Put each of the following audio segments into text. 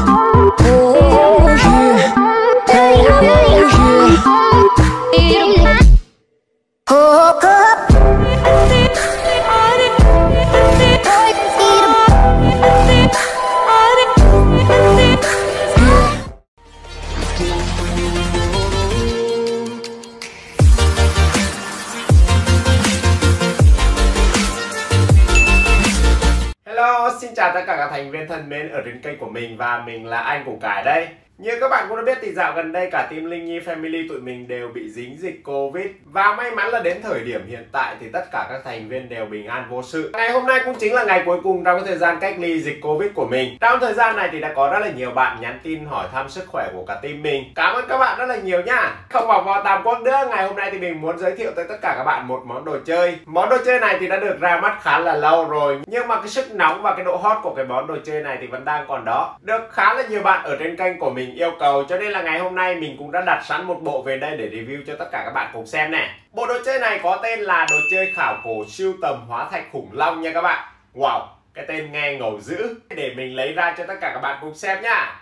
Oh. Xin chào tất cả các thành viên thân mến ở trên kênh của mình và mình là anh Củ Cải đây. Như các bạn cũng đã biết thì dạo gần đây cả team Linh Nhi Family tụi mình đều bị dính dịch Covid. Và may mắn là đến thời điểm hiện tại thì tất cả các thành viên đều bình an vô sự. Ngày hôm nay cũng chính là ngày cuối cùng trong thời gian cách ly dịch Covid của mình. Trong thời gian này thì đã có rất là nhiều bạn nhắn tin hỏi thăm sức khỏe của cả team mình. Cảm ơn các bạn rất là nhiều nha. Không vòng vào tạm quốc nữa, ngày hôm nay thì mình muốn giới thiệu tới tất cả các bạn một món đồ chơi. Món đồ chơi này thì đã được ra mắt khá là lâu rồi. Nhưng mà cái sức nóng và cái độ hot của cái món đồ chơi này thì vẫn đang còn đó. Được khá là nhiều bạn ở trên kênh của mình mình yêu cầu. Cho nên là ngày hôm nay mình cũng đã đặt sẵn một bộ về đây để review cho tất cả các bạn cùng xem nè Bộ đồ chơi này có tên là đồ chơi khảo cổ siêu tầm hóa thạch khủng long nha các bạn. Wow, cái tên nghe ngầu dữ. Để mình lấy ra cho tất cả các bạn cùng xem nhá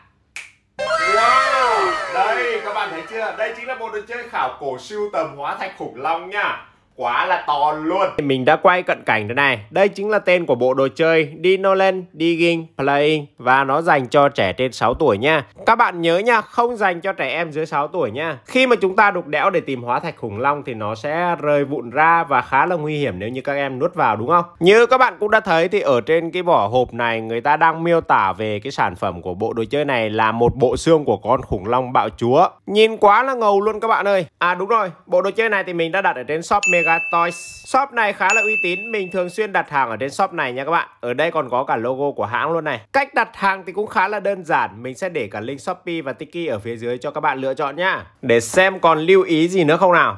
Wow, đây các bạn thấy chưa? Đây chính là bộ đồ chơi khảo cổ siêu tầm hóa thạch khủng long nha quá là to luôn. Mình đã quay cận cảnh thế này. Đây chính là tên của bộ đồ chơi Dinoland Digging Playing. Và nó dành cho trẻ trên 6 tuổi nha. Các bạn nhớ nha, Không dành cho trẻ em dưới 6 tuổi nha. Khi mà chúng ta đục đẽo để tìm hóa thạch khủng long Thì nó sẽ rơi vụn ra Và khá là nguy hiểm nếu như các em nuốt vào, đúng không? Như các bạn cũng đã thấy thì ở trên cái vỏ hộp này, Người ta đang miêu tả về cái sản phẩm của bộ đồ chơi này Là một bộ xương của con khủng long bạo chúa. Nhìn quá là ngầu luôn các bạn ơi. À đúng rồi. Bộ đồ chơi này thì mình đã đặt ở trên shop Mega Mega Toys. Shop này khá là uy tín, mình thường xuyên đặt hàng ở trên shop này nha các bạn. Ở đây còn có cả logo của hãng luôn này. Cách đặt hàng thì cũng khá là đơn giản, mình sẽ để cả link Shopee và Tiki ở phía dưới cho các bạn lựa chọn nhá. Để xem còn lưu ý gì nữa không nào.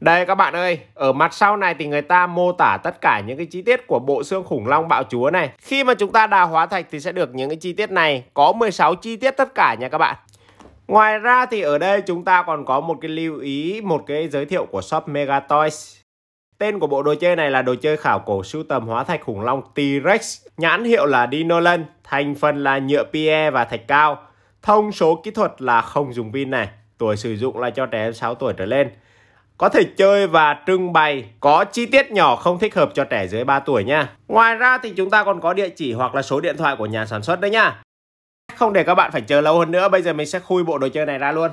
Đây các bạn ơi, ở mặt sau này thì người ta mô tả tất cả những cái chi tiết của bộ xương khủng long bạo chúa này. Khi mà chúng ta đào hóa thạch thì sẽ được những cái chi tiết này, có 16 chi tiết tất cả nha các bạn. Ngoài ra thì ở đây chúng ta còn có một cái lưu ý, một cái giới thiệu của shop Mega Toys. Tên của bộ đồ chơi này là đồ chơi khảo cổ sưu tầm hóa thạch khủng long T-Rex. Nhãn hiệu là Dinolan, thành phần là nhựa PE và thạch cao. Thông số kỹ thuật là không dùng pin này. Tuổi sử dụng là cho trẻ em 6 tuổi trở lên. Có thể chơi và trưng bày, có chi tiết nhỏ không thích hợp cho trẻ dưới 3 tuổi nha. Ngoài ra thì chúng ta còn có địa chỉ hoặc là số điện thoại của nhà sản xuất đấy nha. Không để các bạn phải chờ lâu hơn nữa, bây giờ mình sẽ khui bộ đồ chơi này ra luôn.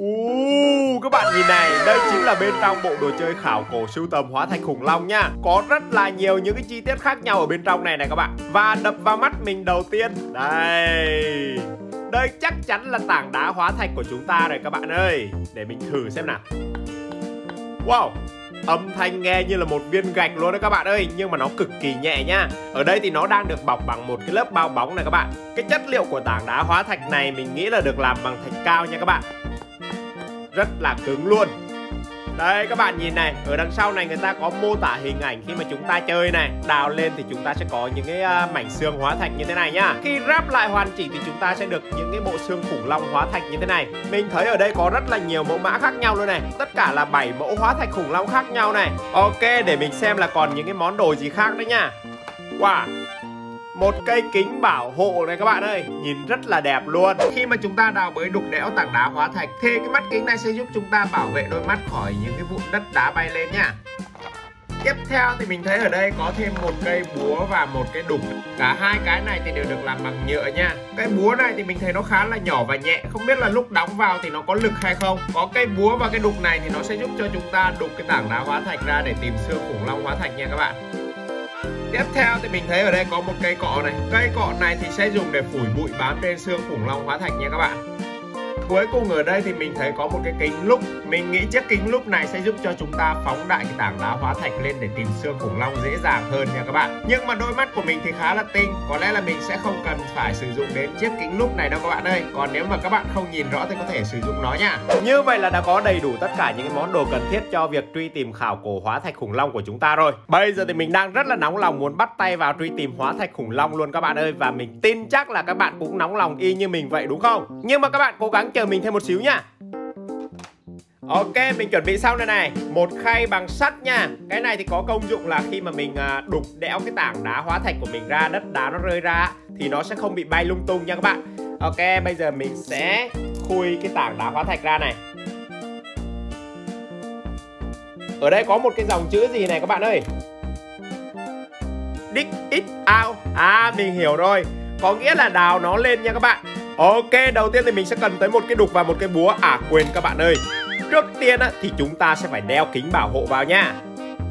Uh, các bạn nhìn này, đây chính là bên trong bộ đồ chơi khảo cổ sưu tầm hóa thạch khủng long nha. Có rất là nhiều những cái chi tiết khác nhau ở bên trong này này các bạn. Và đập vào mắt mình đầu tiên. Đây. Đây chắc chắn là tảng đá hóa thạch của chúng ta rồi các bạn ơi. Để mình thử xem nào. Wow. Âm thanh nghe như là một viên gạch luôn đấy các bạn ơi, Nhưng mà nó cực kỳ nhẹ nha. Ở đây thì nó đang được bọc bằng một cái lớp bao bóng này các bạn. Cái chất liệu của tảng đá hóa thạch này mình nghĩ là được làm bằng thạch cao nha các bạn. Rất là cứng luôn đây các bạn nhìn này, ở đằng sau này người ta có mô tả hình ảnh khi mà chúng ta chơi này. Đào lên thì chúng ta sẽ có những cái uh, mảnh xương hóa thạch như thế này nhá. Khi ráp lại hoàn chỉnh thì chúng ta sẽ được những cái bộ xương khủng long hóa thạch như thế này. Mình thấy ở đây có rất là nhiều mẫu mã khác nhau luôn này. Tất cả là 7 mẫu hóa thạch khủng long khác nhau này. Ok, để mình xem là còn những cái món đồ gì khác đấy nha Wow một cây kính bảo hộ này các bạn ơi, Nhìn rất là đẹp luôn. Khi mà chúng ta đào bới đục đẽo tảng đá hóa thạch Thì cái mắt kính này sẽ giúp chúng ta bảo vệ đôi mắt khỏi những cái vụn đất đá bay lên nha. Tiếp theo thì mình thấy ở đây có thêm một cây búa và một cái đục. Cả hai cái này thì đều được làm bằng nhựa nha. Cái búa này thì mình thấy nó khá là nhỏ và nhẹ, Không biết là lúc đóng vào thì nó có lực hay không. Có cây búa và cái đục này thì nó sẽ giúp cho chúng ta đục cái tảng đá hóa thạch ra để tìm xương khủng long hóa thạch nha các bạn. Tiếp theo thì mình thấy ở đây có một cây cọ này. Cây cọ này thì sẽ dùng để phủi bụi bám trên xương khủng long hóa thạch nha các bạn. Cuối cùng ở đây thì mình thấy có một cái kính lúc Mình nghĩ chiếc kính lúc này sẽ giúp cho chúng ta phóng đại cái tảng đá hóa thạch lên để tìm xương khủng long dễ dàng hơn nha các bạn. Nhưng mà đôi mắt của mình thì khá là tinh, Có lẽ là mình sẽ không cần phải sử dụng đến chiếc kính lúc này đâu các bạn ơi. Còn nếu mà các bạn không nhìn rõ thì có thể sử dụng nó nha. Như vậy là đã có đầy đủ tất cả những cái món đồ cần thiết cho việc truy tìm khảo cổ hóa thạch khủng long của chúng ta rồi. Bây giờ thì mình đang rất là nóng lòng muốn bắt tay vào truy tìm hóa thạch khủng long luôn các bạn ơi. Và mình tin chắc là các bạn cũng nóng lòng y như mình vậy đúng không? Nhưng mà các bạn cố gắng chờ mình thêm một xíu nha Ok, mình chuẩn bị xong rồi này. Một khay bằng sắt nha. Cái này thì có công dụng là khi mà mình à, đục đẽo cái tảng đá hóa thạch của mình ra Đất đá nó rơi ra Thì nó sẽ không bị bay lung tung nha các bạn. Ok, bây giờ mình sẽ khui cái tảng đá hóa thạch ra này. Ở đây có một cái dòng chữ gì này các bạn ơi? Dig it out. À, mình hiểu rồi. Có nghĩa là đào nó lên nha các bạn. Ok, đầu tiên thì mình sẽ cần tới một cái đục và một cái búa. À quên các bạn ơi. Trước tiên á, thì chúng ta sẽ phải đeo kính bảo hộ vào nha.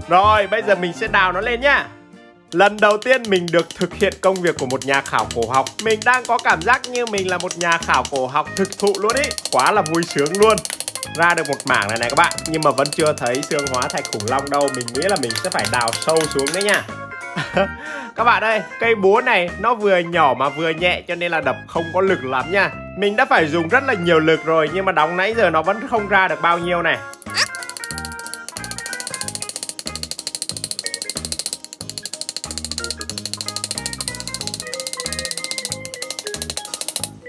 Rồi bây giờ mình sẽ đào nó lên nhá. Lần đầu tiên mình được thực hiện công việc của một nhà khảo cổ học Mình đang có cảm giác như mình là một nhà khảo cổ học thực thụ luôn ý. Quá là vui sướng luôn. Ra được một mảng này này các bạn Nhưng mà vẫn chưa thấy xương hóa thạch khủng long đâu. Mình nghĩ là mình sẽ phải đào sâu xuống đấy nha. Các bạn ơi, cây búa này nó vừa nhỏ mà vừa nhẹ cho nên là đập không có lực lắm nha. Mình đã phải dùng rất là nhiều lực rồi nhưng mà đóng nãy giờ nó vẫn không ra được bao nhiêu này.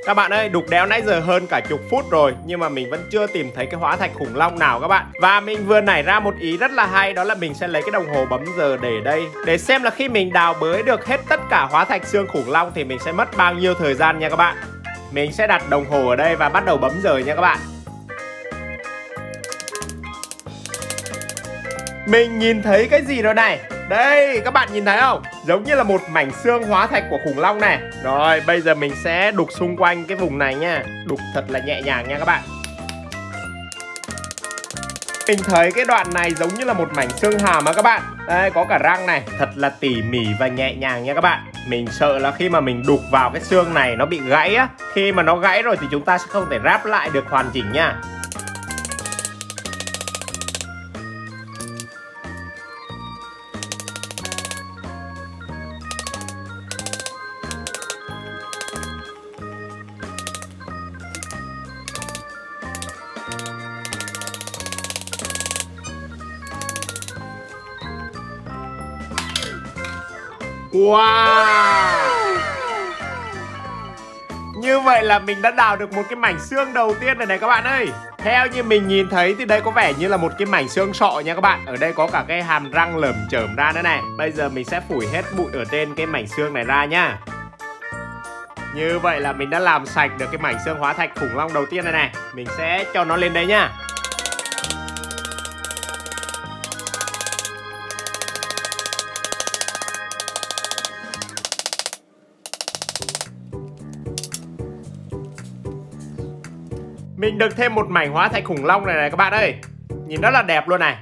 Các bạn ơi, đục đéo nãy giờ hơn cả chục phút rồi Nhưng mà mình vẫn chưa tìm thấy cái hóa thạch khủng long nào các bạn. Và mình vừa nảy ra một ý rất là hay Đó là mình sẽ lấy cái đồng hồ bấm giờ để đây Để xem là khi mình đào bới được hết tất cả hóa thạch xương khủng long Thì mình sẽ mất bao nhiêu thời gian nha các bạn. Mình sẽ đặt đồng hồ ở đây và bắt đầu bấm giờ nha các bạn. Mình nhìn thấy cái gì rồi này? Đây, các bạn nhìn thấy không? Giống như là một mảnh xương hóa thạch của khủng long này. Rồi, bây giờ mình sẽ đục xung quanh cái vùng này nha. Đục thật là nhẹ nhàng nha các bạn. Mình thấy cái đoạn này giống như là một mảnh xương hàm á các bạn. Đây, có cả răng này. Thật là tỉ mỉ và nhẹ nhàng nha các bạn. Mình sợ là khi mà mình đục vào cái xương này nó bị gãy á. Khi mà nó gãy rồi thì chúng ta sẽ không thể ráp lại được hoàn chỉnh nha. Wow! Như vậy là mình đã đào được một cái mảnh xương đầu tiên rồi này các bạn ơi. Theo như mình nhìn thấy thì đây có vẻ như là một cái mảnh xương sọ nha các bạn. Ở đây có cả cái hàm răng lởm chởm ra nữa này. Bây giờ mình sẽ phủi hết bụi ở trên cái mảnh xương này ra nha. Như vậy là mình đã làm sạch được cái mảnh xương hóa thạch khủng long đầu tiên này này. Mình sẽ cho nó lên đây nha. Mình được thêm một mảnh hóa thạch khủng long này này, các bạn ơi. Nhìn rất là đẹp luôn này.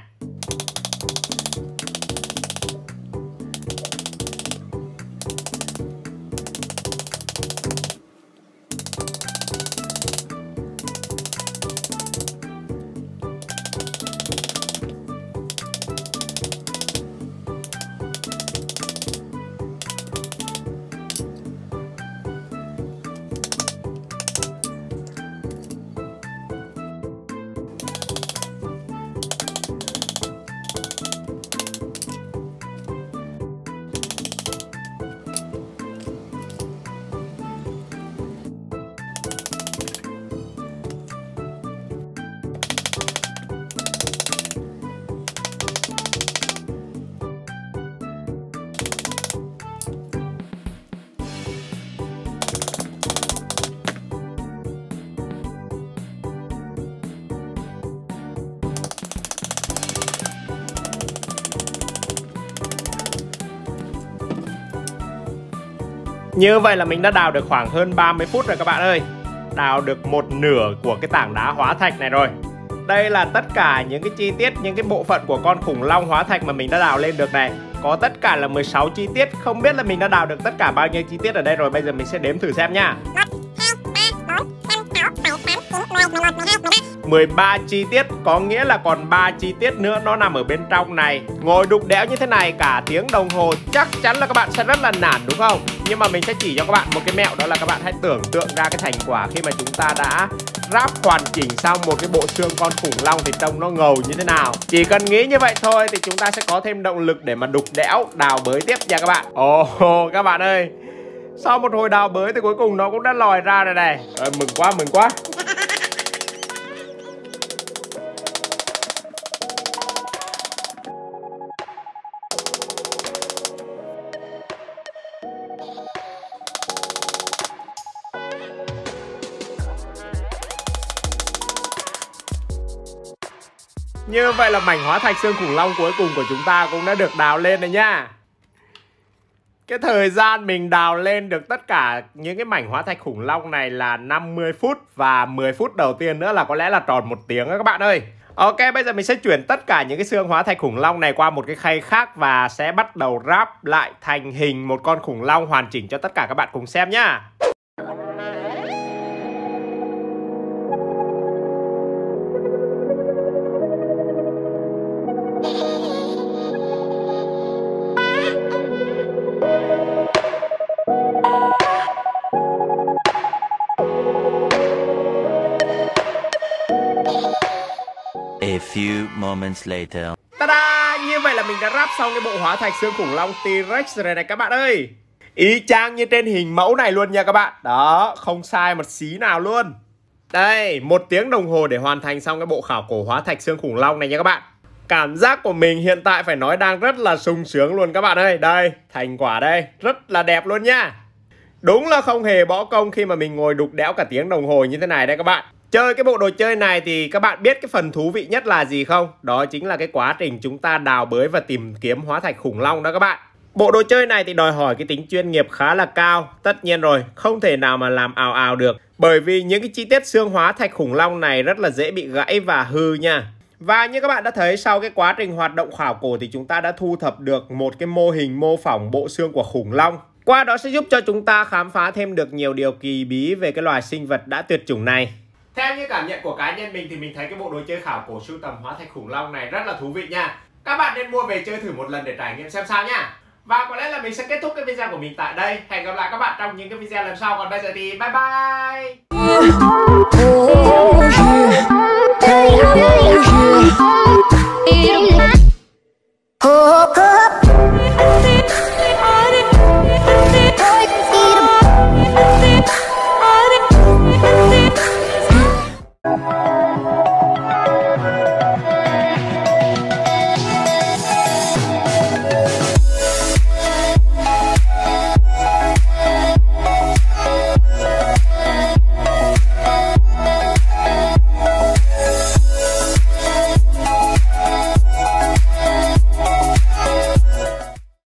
Như vậy là mình đã đào được khoảng hơn 30 phút rồi các bạn ơi. Đào được một nửa của cái tảng đá hóa thạch này rồi. Đây là tất cả những cái chi tiết, những cái bộ phận của con khủng long hóa thạch mà mình đã đào lên được này. Có tất cả là 16 chi tiết. Không biết là mình đã đào được tất cả bao nhiêu chi tiết ở đây rồi. Bây giờ mình sẽ đếm thử xem nha. 13 chi tiết có nghĩa là còn 3 chi tiết nữa nó nằm ở bên trong này. Ngồi đục đẽo như thế này cả tiếng đồng hồ chắc chắn là các bạn sẽ rất là nản đúng không? Nhưng mà mình sẽ chỉ cho các bạn một cái mẹo đó là các bạn hãy tưởng tượng ra cái thành quả khi mà chúng ta đã ráp hoàn chỉnh xong một cái bộ xương con khủng long thì trông nó ngầu như thế nào. Chỉ cần nghĩ như vậy thôi thì chúng ta sẽ có thêm động lực để mà đục đẽo đào bới tiếp nha các bạn. Ồ oh, các bạn ơi sau một hồi đào bới thì cuối cùng nó cũng đã lòi ra rồi này. Rồi mừng quá mừng quá. Như vậy là mảnh hóa thạch xương khủng long cuối cùng của chúng ta cũng đã được đào lên rồi nha. Cái thời gian mình đào lên được tất cả những cái mảnh hóa thạch khủng long này là 50 phút Và 10 phút đầu tiên nữa là có lẽ là tròn một tiếng các bạn ơi. Ok, bây giờ mình sẽ chuyển tất cả những cái xương hóa thạch khủng long này qua một cái khay khác Và sẽ bắt đầu ráp lại thành hình một con khủng long hoàn chỉnh cho tất cả các bạn cùng xem nhá. Few moments later. Ta-da! Như vậy là mình đã ráp xong cái bộ hóa thạch xương khủng long T-Rex rồi này các bạn ơi. Ý chang như trên hình mẫu này luôn nha các bạn. Đó, không sai một xí nào luôn. Đây, một tiếng đồng hồ để hoàn thành xong cái bộ khảo cổ hóa thạch xương khủng long này nha các bạn. Cảm giác của mình hiện tại phải nói đang rất là sung sướng luôn các bạn ơi. Đây, thành quả đây, rất là đẹp luôn nha. Đúng là không hề bỏ công khi mà mình ngồi đục đẽo cả tiếng đồng hồ như thế này đây các bạn. Chơi cái bộ đồ chơi này thì các bạn biết cái phần thú vị nhất là gì không? Đó chính là cái quá trình chúng ta đào bới và tìm kiếm hóa thạch khủng long đó các bạn. Bộ đồ chơi này thì đòi hỏi cái tính chuyên nghiệp khá là cao. Tất nhiên rồi, không thể nào mà làm ào ào được. Bởi vì những cái chi tiết xương hóa thạch khủng long này rất là dễ bị gãy và hư nha. Và như các bạn đã thấy sau cái quá trình hoạt động khảo cổ thì chúng ta đã thu thập được một cái mô hình mô phỏng bộ xương của khủng long. Qua đó sẽ giúp cho chúng ta khám phá thêm được nhiều điều kỳ bí về cái loài sinh vật đã tuyệt chủng này. Theo như cảm nhận của cá nhân mình thì mình thấy cái bộ đồ chơi khảo cổ sưu tầm hóa thạch khủng long này rất là thú vị nha. Các bạn nên mua về chơi thử một lần để trải nghiệm xem sao nha. Và có lẽ là mình sẽ kết thúc cái video của mình tại đây. Hẹn gặp lại các bạn trong những cái video lần sau. Còn bây giờ thì bye bye.